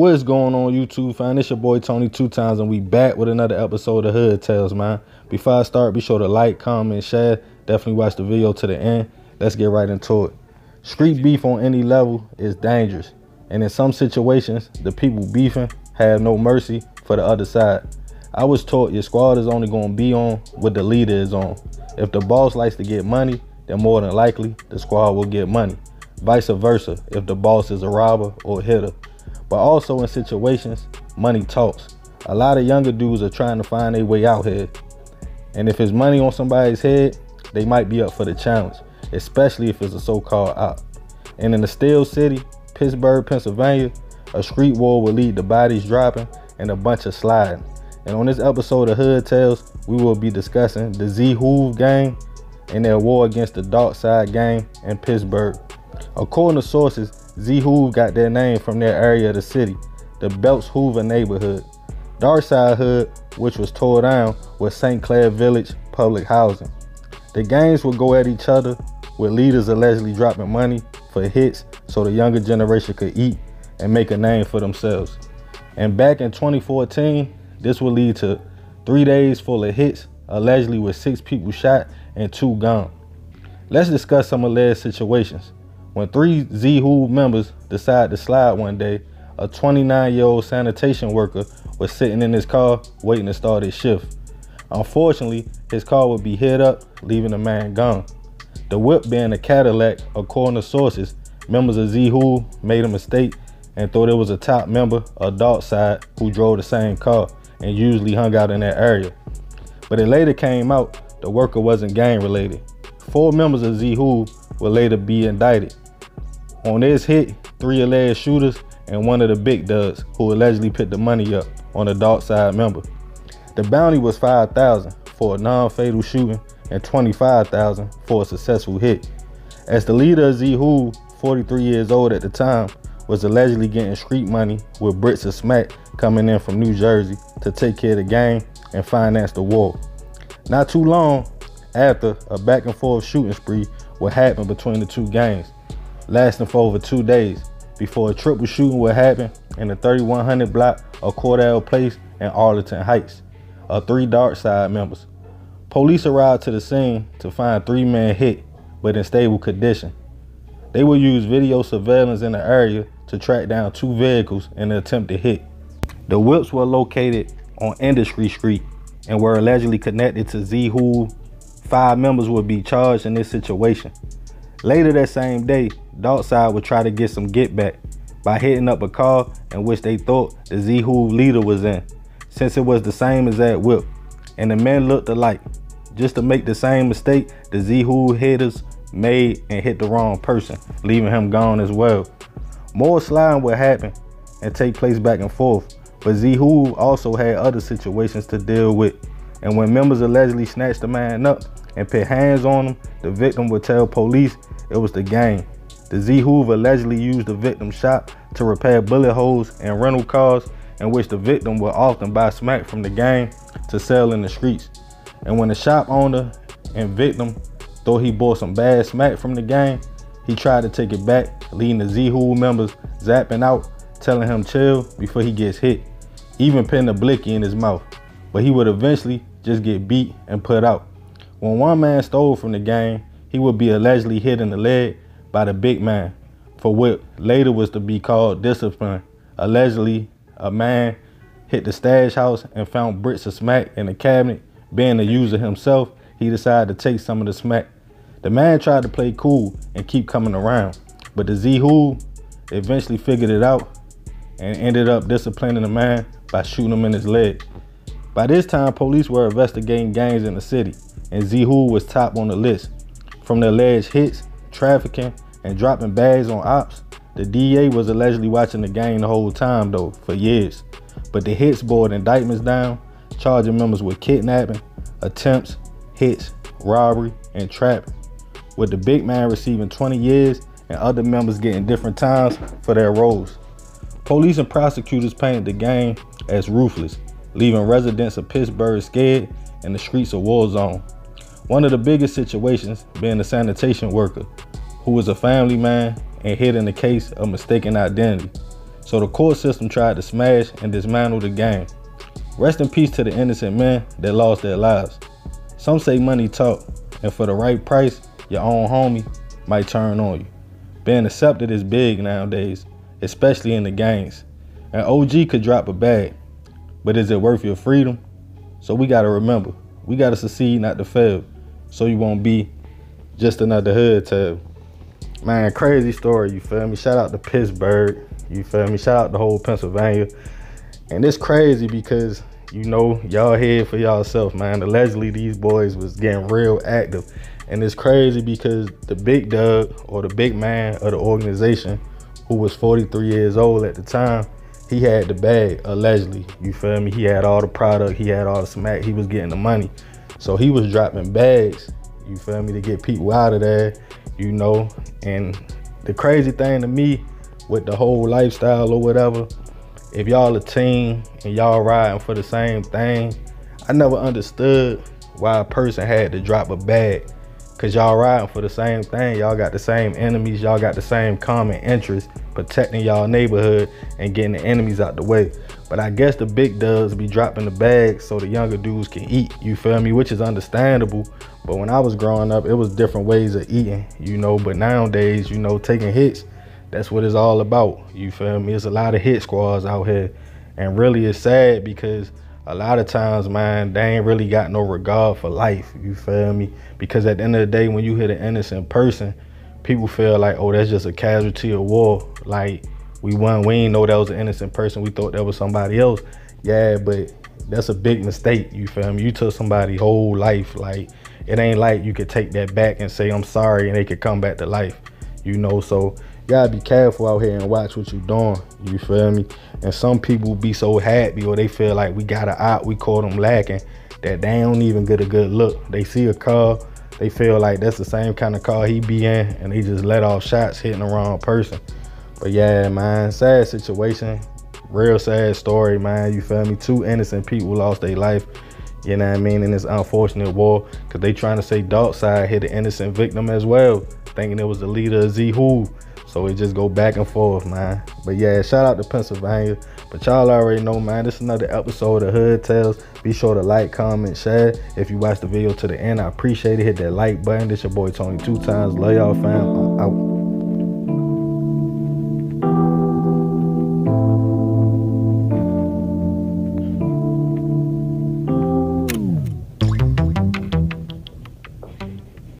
What is going on YouTube fam? It's your boy Tony two times and we back with another episode of Hood Tales, man. Before I start, be sure to like, comment, share. Definitely watch the video to the end. Let's get right into it. Street beef on any level is dangerous. And in some situations, the people beefing have no mercy for the other side. I was taught your squad is only gonna be on what the leader is on. If the boss likes to get money, then more than likely the squad will get money. Vice versa, if the boss is a robber or hitter but also in situations, money talks. A lot of younger dudes are trying to find their way out here. And if it's money on somebody's head, they might be up for the challenge, especially if it's a so-called op. And in the Steel City, Pittsburgh, Pennsylvania, a street war will lead to bodies dropping and a bunch of sliding. And on this episode of Hood Tales, we will be discussing the Zhoove gang and their war against the Darccide gang in Pittsburgh. According to sources, Zhoove got their name from their area of the city, the Beltzhoover neighborhood. Darccide Hood, which was tore down, was St. Clair Village public housing. The gangs would go at each other, with leaders allegedly dropping money for hits so the younger generation could eat and make a name for themselves. And back in 2014, this would lead to three days full of hits, allegedly with six people shot and two gone. Let's discuss some alleged situations. When three Zhoove members decided to slide one day, a 29-year-old sanitation worker was sitting in his car waiting to start his shift. Unfortunately, his car would be hit up, leaving the man gone. The whip being a Cadillac, according to sources, members of Zhoove made a mistake and thought it was a top member Darccide who drove the same car and usually hung out in that area. But it later came out the worker wasn't gang related. Four members of Zhoove will later be indicted. On this hit, three alleged shooters and one of the big duds who allegedly put the money up on a Darccide member. The bounty was 5000 for a non-fatal shooting and 25000 for a successful hit. As the leader of Zhoove, 43 years old at the time, was allegedly getting street money with Brits of Smack coming in from New Jersey to take care of the gang and finance the war. Not too long after, a back and forth shooting spree would happen between the two gangs, lasting for over two days before a triple shooting would happen in the 3100 block of Cordell Place in Arlington Heights of three Darccide members. Police arrived to the scene to find three men hit but in stable condition. They will use video surveillance in the area to track down two vehicles in the attempted hit. The whips were located on Industry Street and were allegedly connected to Zhoove Five members would be charged in this situation. Later that same day, Darccide would try to get some get back by hitting up a car in which they thought the Zhoove leader was in, since it was the same as that whip, and the men looked alike. Just to make the same mistake the Zhoove hitters made and hit the wrong person, leaving him gone as well. More sliding would happen and take place back and forth, but Zhoove also had other situations to deal with. And when members allegedly snatched the man up, and put hands on him, the victim would tell police it was the gang. The Zhoove allegedly used the victim's shop to repair bullet holes in rental cars in which the victim would often buy smack from the gang to sell in the streets. And when the shop owner and victim thought he bought some bad smack from the gang, he tried to take it back, leading the Z members zapping out, telling him chill before he gets hit, even putting a blicky in his mouth. But he would eventually just get beat and put out. When one man stole from the gang, he would be allegedly hit in the leg by the big man for what later was to be called discipline. Allegedly, a man hit the stash house and found bricks of smack in the cabinet. Being a user himself, he decided to take some of the smack. The man tried to play cool and keep coming around, but the Zhoove eventually figured it out and ended up disciplining the man by shooting him in his leg. By this time, police were investigating gangs in the city and Zhoove was top on the list. From the alleged hits, trafficking, and dropping bags on ops, the DA was allegedly watching the gang the whole time though, for years. But the hits brought indictments down, charging members with kidnapping, attempts, hits, robbery, and trapping. With the big man receiving 20 years and other members getting different times for their roles. Police and prosecutors painted the gang as ruthless, leaving residents of Pittsburgh scared and the streets a war zone. One of the biggest situations being the sanitation worker, who was a family man and hid in the case of mistaken identity. So the court system tried to smash and dismantle the game. Rest in peace to the innocent men that lost their lives. Some say money talk, and for the right price, your own homie might turn on you. Being accepted is big nowadays, especially in the gangs. An OG could drop a bag, but is it worth your freedom? So we gotta remember, we gotta succeed, not to fail, so you won't be just another hood tab. Man, crazy story, you feel me? Shout out to Pittsburgh, you feel me? Shout out to whole Pennsylvania. And it's crazy because, you know, y'all here for y'allself, man. Allegedly, these boys was getting real active. And it's crazy because the big dog or the big man of the organization, who was 43 years old at the time, he had the bag, allegedly. You feel me? He had all the product, he had all the smack, he was getting the money. So he was dropping bags, you feel me, to get people out of there, you know. And the crazy thing to me with the whole lifestyle or whatever, if y'all a team and y'all riding for the same thing, I never understood why a person had to drop a bag. Cause y'all riding for the same thing. Y'all got the same enemies. Y'all got the same common interest, protecting y'all neighborhood and getting the enemies out the way. But I guess the big does be dropping the bags so the younger dudes can eat. You feel me? Which is understandable. But when I was growing up, it was different ways of eating, you know. But nowadays, you know, taking hits, that's what it's all about. You feel me? It's a lot of hit squads out here. And really it's sad because a lot of times, man, they ain't really got no regard for life. You feel me? Because at the end of the day, when you hit an innocent person, people feel like, oh, that's just a casualty of war. Like we won, we ain't know that was an innocent person. We thought that was somebody else. Yeah, but that's a big mistake. You feel me? You took somebody whole life. Like it ain't like you could take that back and say I'm sorry and they could come back to life. You know, so gotta be careful out here and watch what you're doing. You feel me? And some people be so happy or they feel like we got a out, we caught them lacking, that they don't even get a good look. They see a car, they feel like that's the same kind of car he be in, and they just let off shots hitting the wrong person. But yeah, man, sad situation. Real sad story, man. You feel me? Two innocent people lost their life. You know what I mean? In this unfortunate war, because they trying to say Darccide hit an innocent victim as well, thinking it was the leader of Z-Who. So we just go back and forth, man. But yeah, shout out to Pennsylvania. But y'all already know, man, this is another episode of Hood Tales. Be sure to like, comment, share. If you watch the video to the end, I appreciate it. Hit that like button. This your boy Tony two times. Love y'all, fam. I'm out.